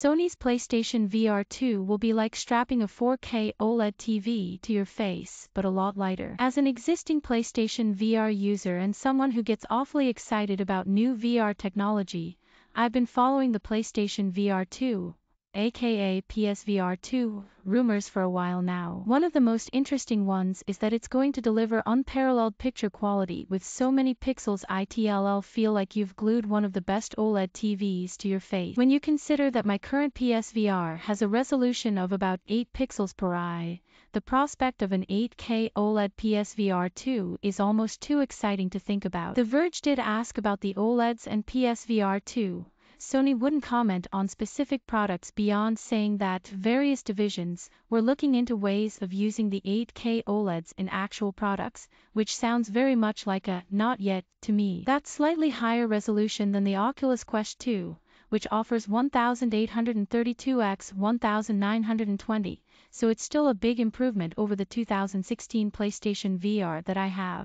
Sony's PlayStation VR 2 will be like strapping a 4K OLED TV to your face, but a lot lighter. As an existing PlayStation VR user and someone who gets awfully excited about new VR technology, I've been following the PlayStation VR 2, aka PSVR 2, rumors for a while now. One of the most interesting ones is that it's going to deliver unparalleled picture quality with so many pixels ITLL feel like you've glued one of the best OLED TVs to your face. When you consider that my current PSVR has a resolution of about 8 pixels per eye, the prospect of an 8K OLED PSVR 2 is almost too exciting to think about. The Verge did ask about the OLEDs and PSVR 2, Sony wouldn't comment on specific products beyond saying that various divisions were looking into ways of using the 8K OLEDs in actual products, which sounds very much like a not yet to me. That's slightly higher resolution than the Oculus Quest 2, which offers 1832x 1920, so it's still a big improvement over the 2016 PlayStation VR that I have.